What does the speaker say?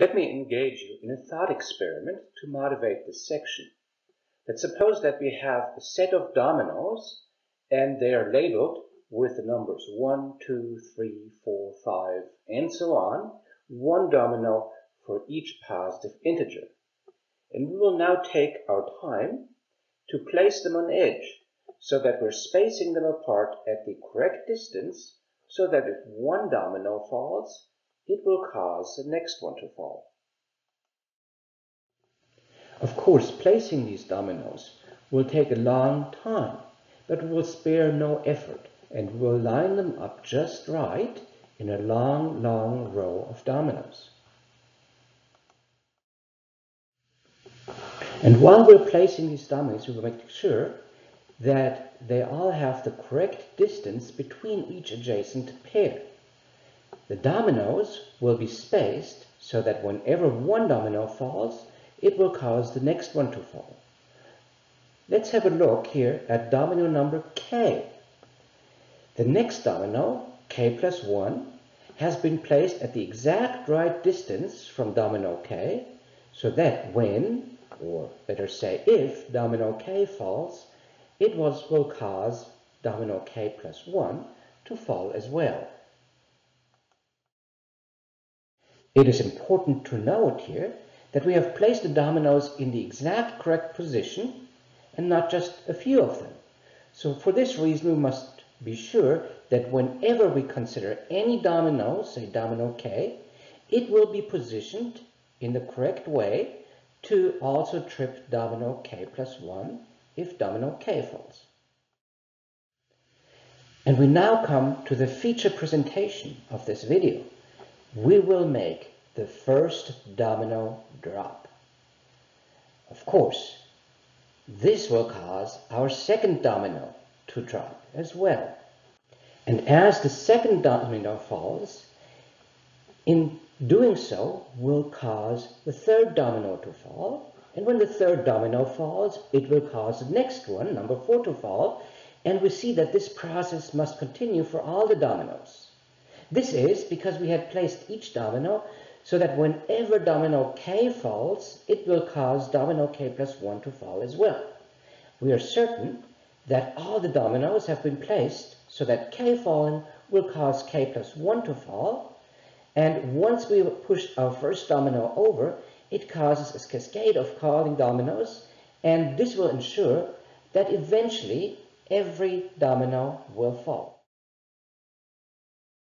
Let me engage you in a thought experiment to motivate this section. Let's suppose that we have a set of dominoes and they are labeled with the numbers 1, 2, 3, 4, 5, and so on, one domino for each positive integer. And we will now take our time to place them on edge so that we're spacing them apart at the correct distance so that if one domino falls, it will cause the next one to fall. Of course, placing these dominoes will take a long time, but we will spare no effort and we will line them up just right in a long, long row of dominoes. And while we're placing these dominoes, we will make sure that they all have the correct distance between each adjacent pair. The dominoes will be spaced so that whenever one domino falls, it will cause the next one to fall. Let's have a look here at domino number k. The next domino, k plus 1, has been placed at the exact right distance from domino k, so that when, or better say if, domino k falls, it was, will cause domino k plus 1 to fall as well. It is important to note here that we have placed the dominoes in the exact correct position and not just a few of them. So for this reason, we must be sure that whenever we consider any domino, say domino K, it will be positioned in the correct way to also trip domino K plus 1 if domino K falls. And we now come to the feature presentation of this video we will make the first domino drop. Of course, this will cause our second domino to drop as well. And as the second domino falls, in doing so will cause the third domino to fall. And when the third domino falls, it will cause the next one, number four, to fall. And we see that this process must continue for all the dominoes. This is because we had placed each domino so that whenever domino k falls, it will cause domino k plus 1 to fall as well. We are certain that all the dominoes have been placed so that k falling will cause k plus 1 to fall. And once we push our first domino over, it causes a cascade of falling dominoes. And this will ensure that eventually every domino will fall.